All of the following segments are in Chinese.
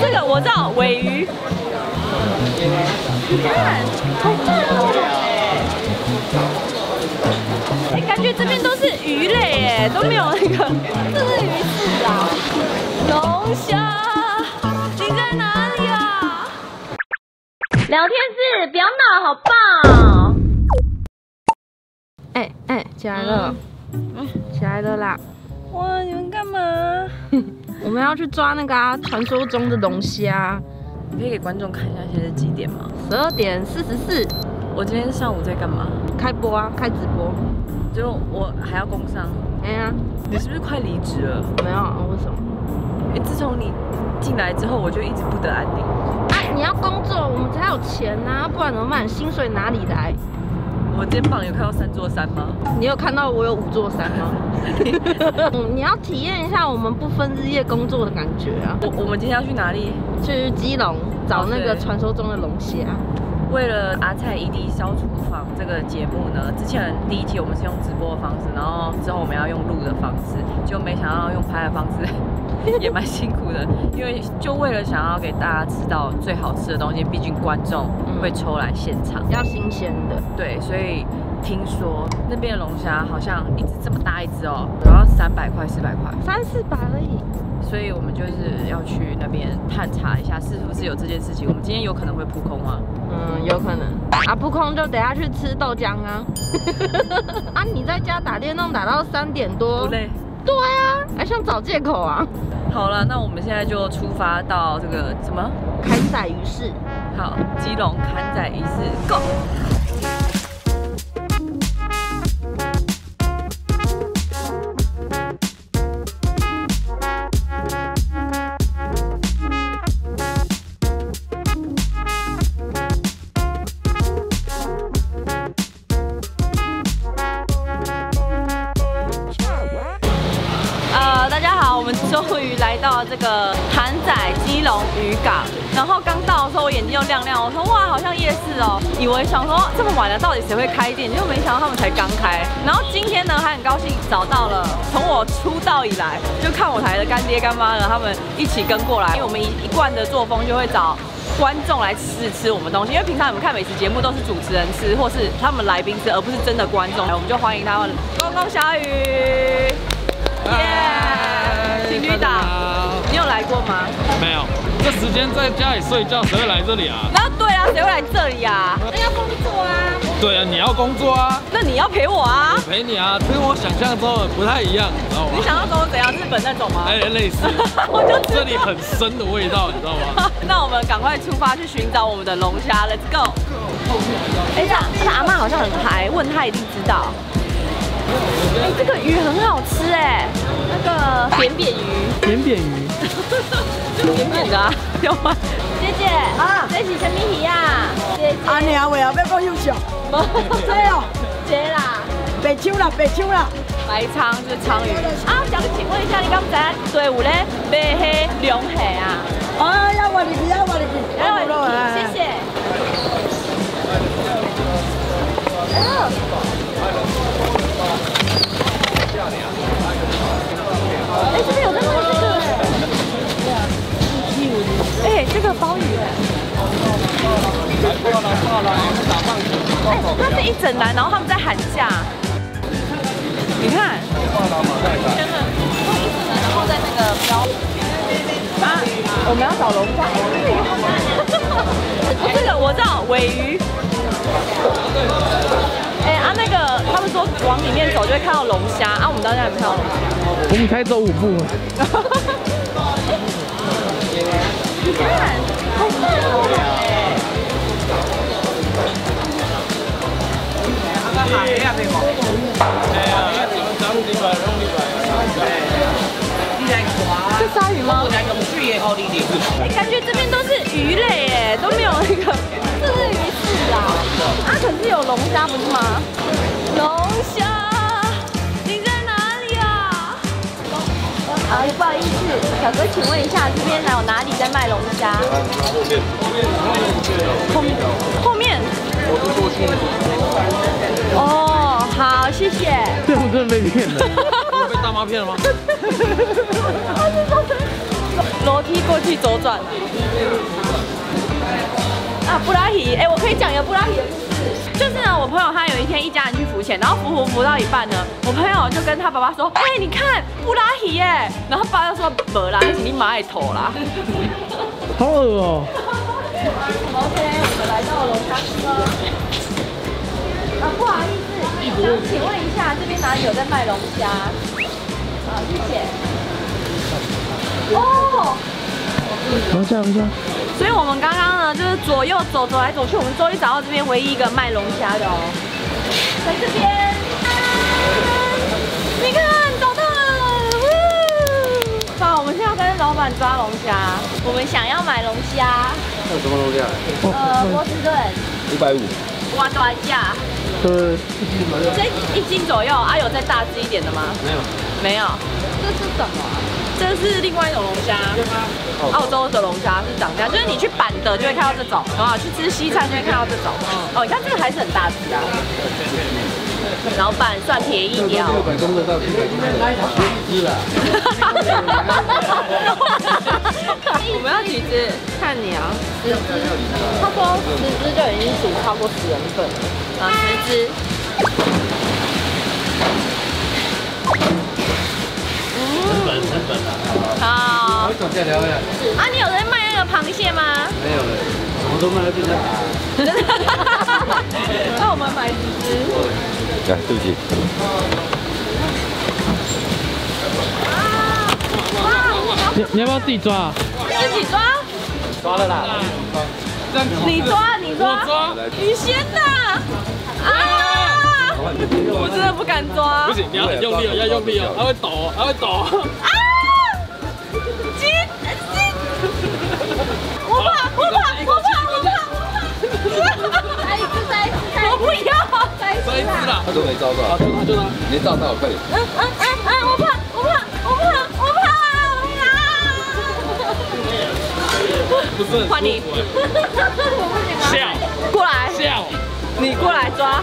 这个我知道，尾鱼。你看，好大哦！哎，感觉这边都是鱼类哎，都没有那个，这是鱼翅啊。龙虾，你在哪里啊？聊天室，不要闹，好棒！哎哎，起来了，嗯，起来了啦！哇，你们干嘛？我们要去抓那个啊，传说中的龙虾。你可以给观众看一下现在几点吗？十二点四十四。我今天上午在干嘛？开播啊，开直播。就我还要工商。哎呀，你是不是快离职了？没有啊，为什么？因为自从你进来之后，我就一直不得安宁。啊，你要工作，我们才有钱呐，不然怎么办？薪水哪里来？我肩膀有看到三座山吗？你有看到我有五座山吗？你要体验一下我们不分日夜工作的感觉啊！我我们今天要去哪里？去基隆找那个传说中的龙虾。为了阿菜一地消厨房这个节目呢，之前第一期我们是用直播的方式，然后之后我们要用录的方式，就没想到用拍的方式。也蛮辛苦的，因为就为了想要给大家吃到最好吃的东西，毕竟观众会抽来现场，要新鲜的。对，所以听说那边的龙虾好像一只这么大一只哦，都要三百块、四百块，三四百而已。所以我们就是要去那边探查一下，是不是有这件事情。我们今天有可能会扑空吗？嗯，有可能。啊，扑空就等下去吃豆浆啊。啊，你在家打电动打到三点多，不累。对啊，还想找借口啊？好了，那我们现在就出发到这个什么堪仔鱼市。好，基隆堪仔鱼市，Go！终于来到这个韩仔基隆渔港，然后刚到的时候我眼睛又亮亮，我说哇好像夜市哦，以为想说这么晚了到底谁会开店，结果没想到他们才刚开。然后今天呢还很高兴找到了从我出道以来就看我台的干爹干妈呢，他们一起跟过来，因为我们一一贯的作风就会找观众来试吃我们东西，因为平常你们看美食节目都是主持人吃或是他们来宾吃，而不是真的观众，我们就欢迎他们。公公小雨，耶！情侣档，你有来过吗？没有，这时间在家里睡觉，谁会来这里啊？那对啊，谁会来这里啊？那要工作啊。对啊，你要工作啊。那你要陪我啊。陪你啊，跟我想象中的不太一样，你知道吗？你想象中怎样？日本那种吗？哎，类似。我就这里很深的味道，你知道吗？那我们赶快出发去寻找我们的龙虾，Let's go。哎呀，那阿妈好像很嗨，问她一定知道。哎，这个鱼很好吃哎，那个扁扁鱼，扁扁鱼，扁扁的啊，要吗？姐姐。啊，这是什么鱼啊？阿娘喂啊，要讲优秀，对哦，这啦，白鲳啦，白鲳啦，白鲳就是鲳鱼。啊。想请问一下，你刚才队伍咧白黑龙虾啊？啊，一整篮，然后他们在喊价，你看，真的，一整篮，然后在那个标，啊，我们要找龙虾，哎，这个我知道，尾鱼。哎啊，那个他们说往里面走就会看到龙虾啊，我们到现在还没看到龙虾。我们才走五步。你 看，好大哦！是鲨鱼吗？感觉这边都是鱼类哎，都没有那个，这是鱼翅啊。啊，可是有龙虾不是吗？龙虾，你在哪里啊？啊，不好意思，小哥，请问一下，这边还有哪里在卖龙虾？后面。后面。哦，好，谢谢。这不真的被骗了？被大妈骗了吗？楼梯过去左转。啊，布拉提，哎，我可以讲一个布拉提的故事，就是呢，我朋友他有一天一家人去浮潜，然后浮浮浮到一半呢，我朋友就跟他爸爸说，哎，你看布拉提耶，然后爸爸就说，没啦，是你蚂蚁头啦。好恶哦。想请问一下，这边哪里有在卖龙虾？好，谢谢。哦，龙虾，龙虾。所以我们刚刚呢，就是左右走走来走去，我们终于找到这边唯一一个卖龙虾的哦，在这边。你看，找到了！呜好，我们现在要跟老板抓龙虾，我们想要买龙虾，那什么东西啊？呃，波士顿，五百五。哇，多一价。对，这一斤左右啊，有再大只一点的吗？没有。没有。这是什么？这是另外一种龙虾，澳洲的龙虾是长这样，就是你去板的就会看到这种，啊，去吃西餐就会看到这种。哦，你看这个还是很大只啊。老板算便宜点哦。六百公的到七百公的，便宜只了。几只？看你啊，十只，他说十只就已经煮超过十人份了。啊，十只。成本成本啊。好。我总价聊呀。啊，你有在卖那个螃蟹吗？没有了，我都卖到变成打。那我们买几只？来，对不起。你你要不要自己抓啊？自己抓？抓了啦。你抓，你抓。我抓你先呐！啊！我真的不敢抓。不行，你要很用力哦，要用力哦，它会抖哦，它会抖哦。啊！金金，我怕，我怕，我怕，我怕，我怕！再一次，再一次，再一次！我不要，再一次这一只啦，他都没招啊，到，就他就他，没照到，快点。嗯嗯嗯嗯，我怕，我怕，不是很换你笑过来，笑，你过来抓。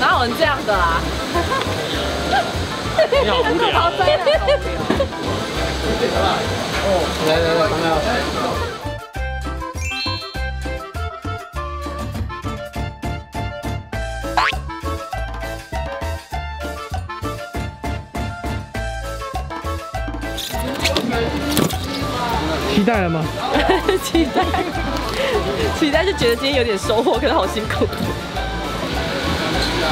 哪有人这样的啊？你好无聊。待了吗？期待，期待就觉得今天有点收获，可是好辛苦。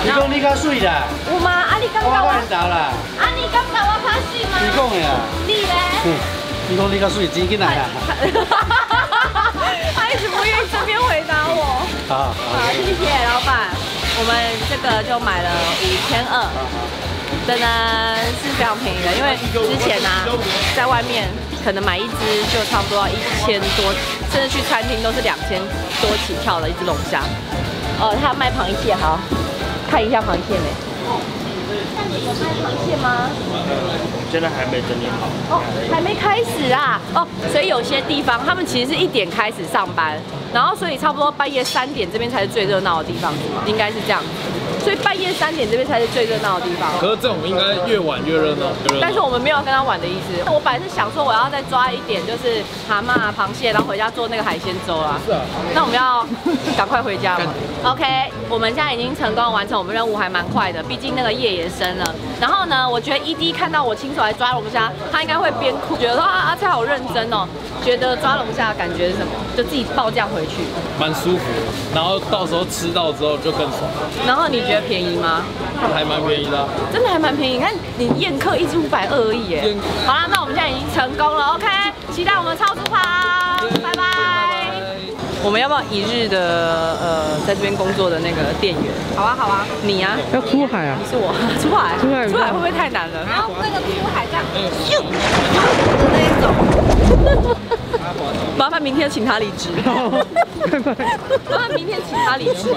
你讲你较水啦，有吗？啊，你刚我刚我，看到啦，啊，你刚刚我拍戏吗？你讲的啊。你嘞？你讲你较水，钱进来啦。他一直不愿意正面回答我。好。好，谢谢老板。我们这个就买了五千二，真的是非常便宜的，因为之前呢、在外面可能买一只就差不多要一千多，甚至去餐厅都是两千多起跳的一只龙虾。哦，他卖螃蟹，好，看一下螃蟹没？那你有卖螃蟹吗？现在还没整理好。哦，还没开始啊！哦，所以有些地方他们其实是一点开始上班，然后所以差不多半夜三点这边才是最热闹的地方，是吗？应该是这样。所以半夜三点这边才是最热闹的地方。可是这种应该越晚越热闹，对不对但是我们没有跟他玩的意思。我本来是想说我要再抓一点，就是蛤蟆、啊、螃蟹，然后回家做那个海鲜粥啊。是啊，那我们要赶快回家吗？OK，我们现在已经成功完成我们任务，还蛮快的，毕竟那个夜也深了。然后呢，我觉得 ED 看到我亲手来抓龙虾，他应该会边哭，觉得说啊阿菜好认真哦，觉得抓龙虾的感觉是什么？就自己抱这样回去。蛮舒服的。然后到时候吃到之后就更爽，然后你觉得便宜吗？还蛮便宜的啊。真的还蛮便宜，你看你宴客一只五百二而已耶。好啦，那我们现在已经成功了，OK，期待我们超速跑，拜拜。我们要不要一日的呃，在这边工作的那个店员？好啊，好啊，你啊，要出海啊！是我出海，出海出海会不会太难了？然后那个出海这样咻的那一种，麻烦明天请他离职。拜拜。麻烦明天请他离职。